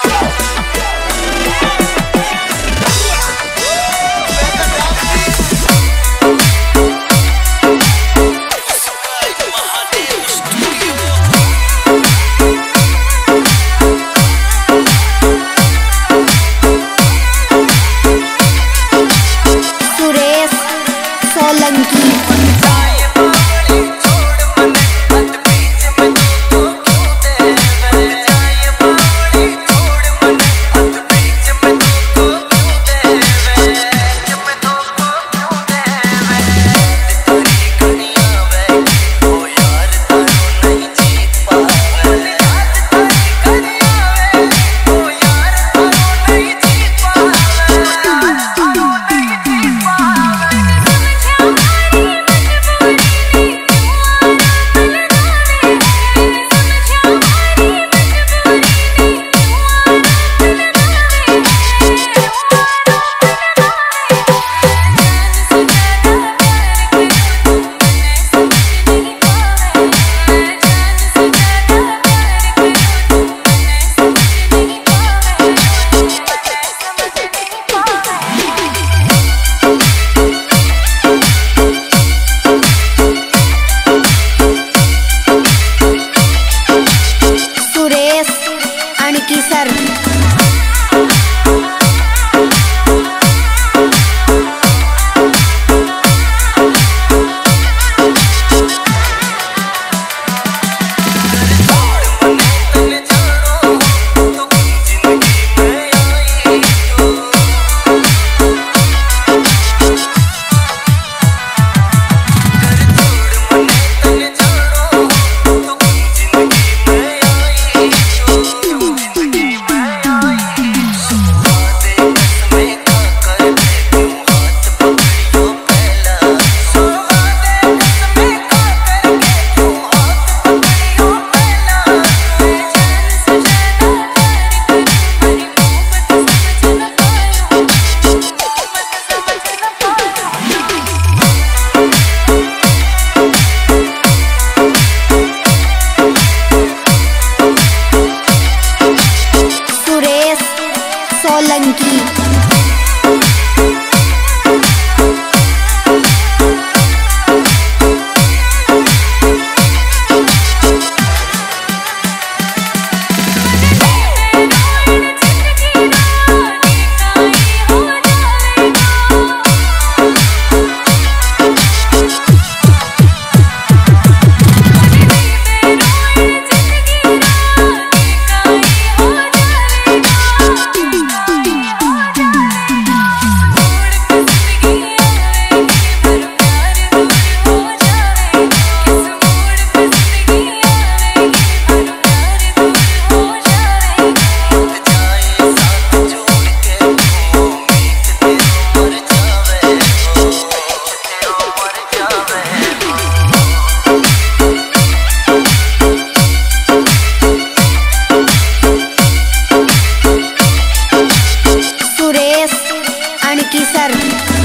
Stop. की आणखी sir.